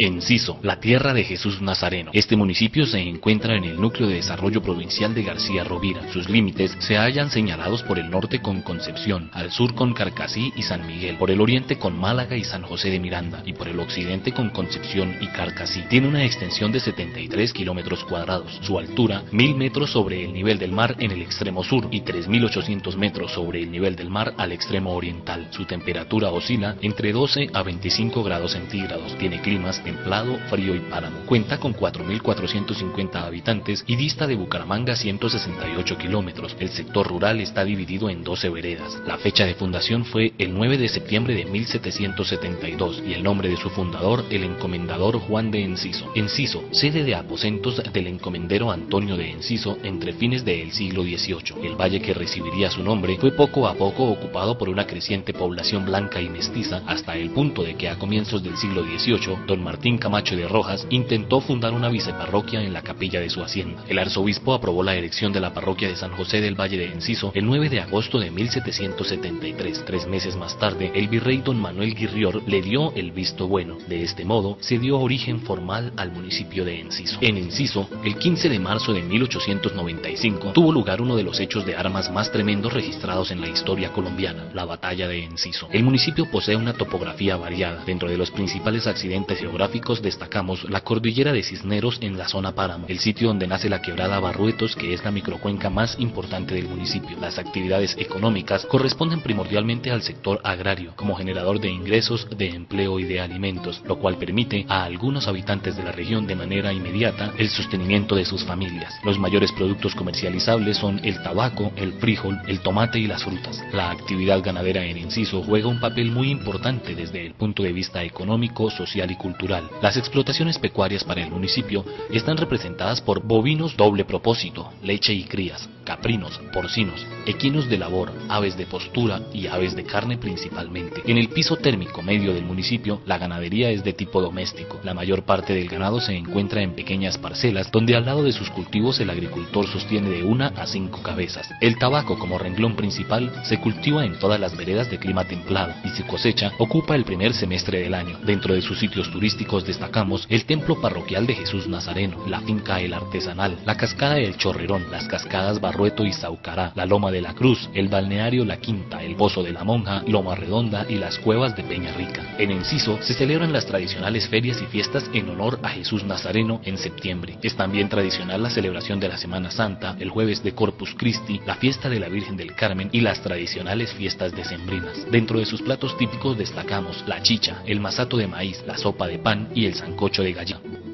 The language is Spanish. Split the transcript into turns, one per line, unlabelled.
Enciso, la tierra de Jesús Nazareno. Este municipio se encuentra en el núcleo de desarrollo provincial de García Rovira. Sus límites se hallan señalados por el norte con Concepción, al sur con Carcasí y San Miguel, por el oriente con Málaga y San José de Miranda, y por el occidente con Concepción y Carcasí. Tiene una extensión de 73 kilómetros cuadrados. Su altura, 1000 metros sobre el nivel del mar en el extremo sur y 3800 metros sobre el nivel del mar al extremo oriental. Su temperatura oscila entre 12 a 25 grados centígrados. Tiene climas templado, frío y páramo. Cuenta con 4.450 habitantes y dista de Bucaramanga 168 kilómetros. El sector rural está dividido en 12 veredas. La fecha de fundación fue el 9 de septiembre de 1772 y el nombre de su fundador el encomendador Juan de Enciso. Enciso, sede de aposentos del encomendero Antonio de Enciso entre fines del siglo XVIII. El valle que recibiría su nombre fue poco a poco ocupado por una creciente población blanca y mestiza hasta el punto de que a comienzos del siglo XVIII, don Martín Martín Camacho de Rojas intentó fundar una viceparroquia en la capilla de su hacienda. El arzobispo aprobó la erección de la parroquia de San José del Valle de Enciso el 9 de agosto de 1773. Tres meses más tarde, el virrey don Manuel Guirrior le dio el visto bueno. De este modo, se dio origen formal al municipio de Enciso. En Enciso, el 15 de marzo de 1895, tuvo lugar uno de los hechos de armas más tremendos registrados en la historia colombiana, la batalla de Enciso. El municipio posee una topografía variada. Dentro de los principales accidentes geográficos, destacamos la cordillera de Cisneros en la zona Páramo, el sitio donde nace la quebrada Barruetos, que es la microcuenca más importante del municipio. Las actividades económicas corresponden primordialmente al sector agrario, como generador de ingresos, de empleo y de alimentos, lo cual permite a algunos habitantes de la región de manera inmediata el sostenimiento de sus familias. Los mayores productos comercializables son el tabaco, el frijol, el tomate y las frutas. La actividad ganadera en inciso juega un papel muy importante desde el punto de vista económico, social y cultural las explotaciones pecuarias para el municipio están representadas por bovinos doble propósito, leche y crías, caprinos, porcinos, equinos de labor, aves de postura y aves de carne principalmente. En el piso térmico medio del municipio, la ganadería es de tipo doméstico. La mayor parte del ganado se encuentra en pequeñas parcelas, donde al lado de sus cultivos el agricultor sostiene de una a cinco cabezas. El tabaco como renglón principal se cultiva en todas las veredas de clima templado y su cosecha ocupa el primer semestre del año. Dentro de sus sitios turísticos destacamos el templo parroquial de Jesús Nazareno, la finca El Artesanal, la cascada El Chorrerón, las cascadas Barrueto y Saucará, la Loma de la Cruz, el balneario La Quinta, el Pozo de la Monja, Loma Redonda y las cuevas de Peña Rica. En Enciso se celebran las tradicionales ferias y fiestas en honor a Jesús Nazareno en septiembre. Es también tradicional la celebración de la Semana Santa, el jueves de Corpus Christi, la fiesta de la Virgen del Carmen y las tradicionales fiestas decembrinas. Dentro de sus platos típicos destacamos la chicha, el masato de maíz, la sopa de pan y el sancocho de gallina.